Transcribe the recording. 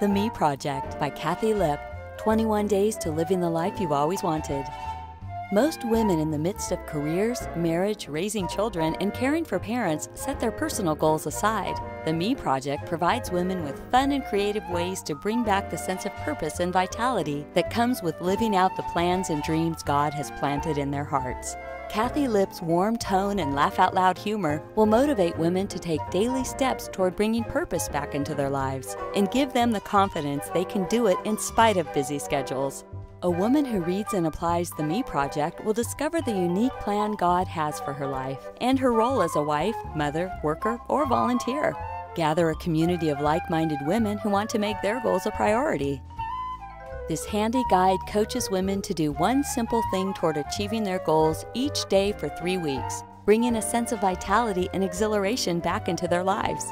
The Me Project by Kathi Lipp 21 Days to Living the Life You've Always Wanted. Most women in the midst of careers, marriage, raising children, and caring for parents set their personal goals aside. The Me Project provides women with fun and creative ways to bring back the sense of purpose and vitality that comes with living out the plans and dreams God has planted in their hearts. Kathi Lipp's warm tone and laugh out loud humor will motivate women to take daily steps toward bringing purpose back into their lives and give them the confidence they can do it in spite of busy schedules. A woman who reads and applies the Me Project will discover the unique plan God has for her life and her role as a wife, mother, worker, or volunteer. Gather a community of like minded women who want to make their goals a priority. This handy guide coaches women to do one simple thing toward achieving their goals each day for three weeks, bringing a sense of vitality and exhilaration back into their lives.